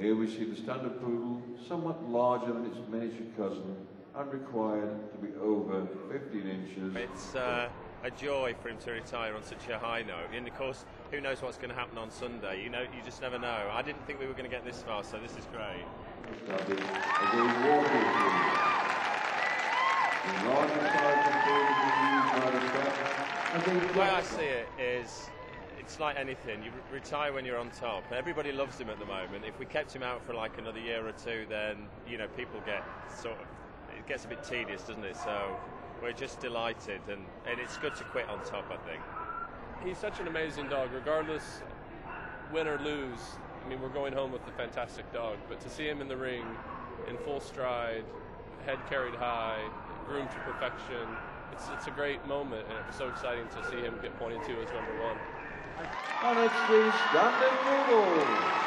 Here we see the standard poodle, somewhat larger than its miniature cousin, and required to be over 15 inches. It's uh, a joy for him to retire on such a high note. And of course, who knows what's going to happen on Sunday? You know, you just never know. I didn't think we were going to get this far, so this is great. Studied as a walking. The larger size of poodle is used by the staff as a The way I see it is, it's like anything. You re- retire when you're on top. Everybody loves him at the moment. If we kept him out for like another year or two, then you know people get sort of it gets a bit tedious, doesn't it? So we're just delighted, and, and it's good to quit on top. I think. He's such an amazing dog, regardless win or lose. I mean, we're going home with a fantastic dog, but to see him in the ring in full stride, head carried high, groomed to perfection, it's, it's a great moment, and it was so exciting to see him get pointed to as number one. And it's the standard poodle.